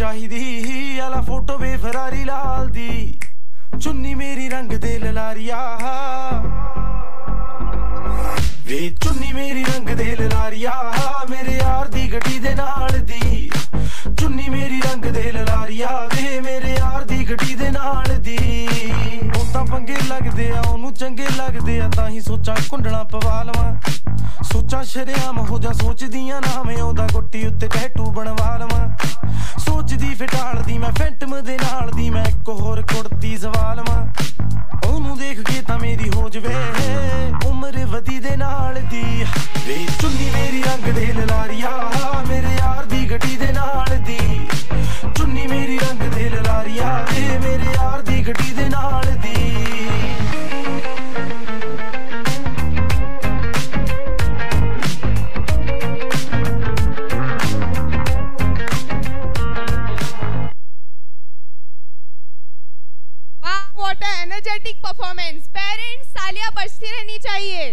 ਚਾਹੀਦੀ ਆਲਾ ਫੋਟੋ ਵੇ ਫਰਾਰੀ ਲਾਲ ਦੀ ਚੁੰਨੀ ਮੇਰੀ ਰੰਗ ਦੇ ਲਲਾਰੀਆ ਵੇ ਚੁੰਨੀ ਮੇਰੀ ਰੰਗ ਦੇ ਲਲਾਰੀਆ ਮੇਰੇ ਯਾਰ ਦੀ ਗੱਡੀ ਦੇ ਨਾਲ ਦੀ ਚੁੰਨੀ ਮੇਰੀ ਰੰਗ ਦੇ ਲਲਾਰੀਆ ਵੇ ਮੇਰੇ ਯਾਰ ਦੀ ਗੱਡੀ ਦੇ ਨਾਲ ਦੀ ਉਹ ਤਾਂ ਪੰਗੇ ਲੱਗਦੇ ਆ ਉਹਨੂੰ ਚੰਗੇ ਲੱਗਦੇ ਆ ਤਾਂ ਹੀ ਸੋਚਾਂ ਕੁੰਡਣਾ ਪਵਾ ਲਵਾਂ ਸੋਚਾਂ ਸ਼ਰਿਆਮ ਹੋ ਜਾ ਸੋਚਦੀਆਂ ਨਾ ਮੈਂ ਉਹਦਾ ਗੁੱਟੀ ਉੱਤੇ ਟੈਟੂ ਬਣਵਾ ਲਵਾਂ ਸੋਚਦੀ ਫਟਾਲਦੀ ਮੈਂ ਫੈਂਟਮ ਦੇ ਨਾਲ ਦੀ ਮੈਂ, ਇੱਕ ਹੋਰ ਕੁੜਤੀ ਸਵਾਲ ਮਾਂ ਉਹਨੂੰ ਦੇਖ ਕੇ ਤਾਂ ਮੇਰੀ ਹੋ ਜਵੇ। ਉਮਰ ਵਧੀ ਦੇ ਨਾਲ ਦੀ। ਵੇ ਚੁੰਨੀ ਮੇਰੀ ਰੰਗ ਦੇ ਲਲਾਰੀਆ ਮੇਰੇ ਯਾਰ ਦੀ ਗੱਡੀ ਦੇ ਨਾਲ ਦੀ। ਚੁੰਨੀ ਮੇਰੀ ਰੰਗ ਦੇ ਲਲਾਰੀਆ ਵੇ ਮੇਰੇ ਯਾਰ ਦੀ ਗੱਡੀ ਦੇ ਨਾਲ ਦੀ। व्हाट एनर्जेटिक परफॉर्मेंस पेरेंट्स तालियाँ बजती रहनी चाहिए।